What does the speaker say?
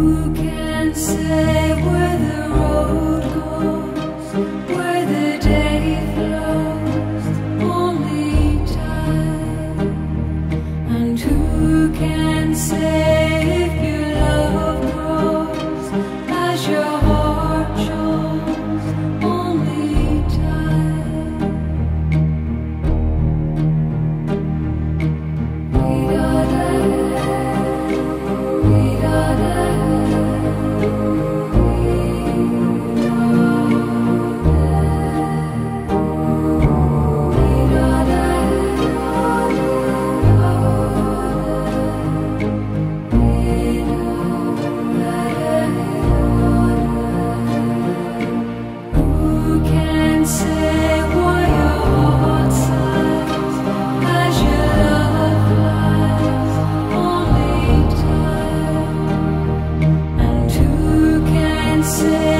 Who can say? say